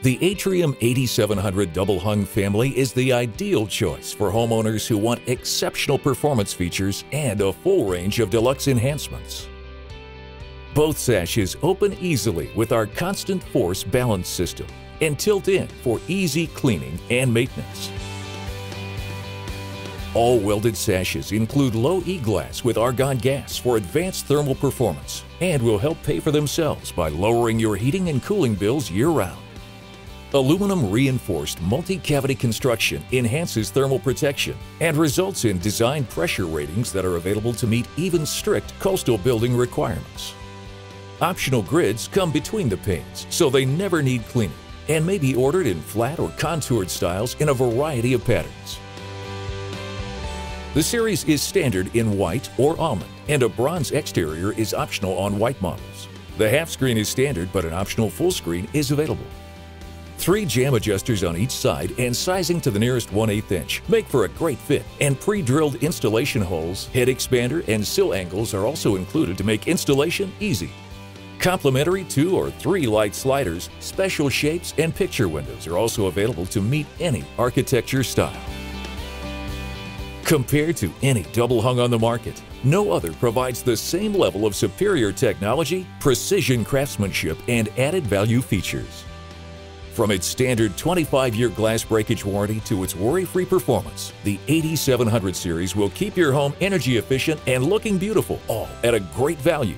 The Atrium 8700 double hung family is the ideal choice for homeowners who want exceptional performance features and a full range of deluxe enhancements. Both sashes open easily with our constant force balance system and tilt in for easy cleaning and maintenance. All welded sashes include low E-glass with argon gas for advanced thermal performance and will help pay for themselves by lowering your heating and cooling bills year-round. Aluminum reinforced multi-cavity construction enhances thermal protection and results in design pressure ratings that are available to meet even strict coastal building requirements. Optional grids come between the panes, so they never need cleaning and may be ordered in flat or contoured styles in a variety of patterns. The series is standard in white or almond, and a bronze exterior is optional on white models. The half screen is standard, but an optional full screen is available. Three jamb adjusters on each side and sizing to the nearest 1 8 inch make for a great fit, and pre-drilled installation holes, head expander, and sill angles are also included to make installation easy. Complementary two or three light sliders, special shapes, and picture windows are also available to meet any architecture style. Compared to any double hung on the market, no other provides the same level of superior technology, precision craftsmanship, and added value features. From its standard 25-year glass breakage warranty to its worry-free performance, the 8700 series will keep your home energy efficient and looking beautiful, all at a great value.